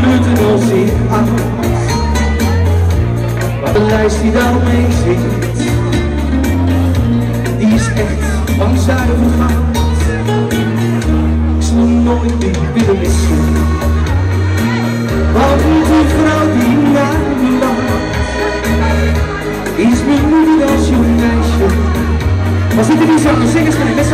gelukt en als ik oud. Maar de lijst die daarmee zingt, die is echt van zuiver goud. Ik zal nooit meer willen missen. Want die vrouw die naar me lacht, is mijn moeder als je meisje. Dit er niet zo? Zing eens mee, met z'n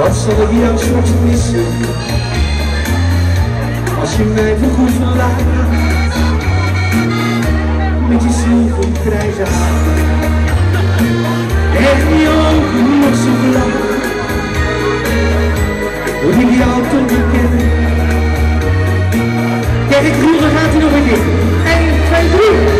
Wat zal ik jou straks missen als je mij voorgoed verlaat? Met je zilvergrijze haar en die ogen nog zo blauw. Moet ik jou toch bekennen? Kijk, ik dan gaat hij nog een keer. 1, 2, 3.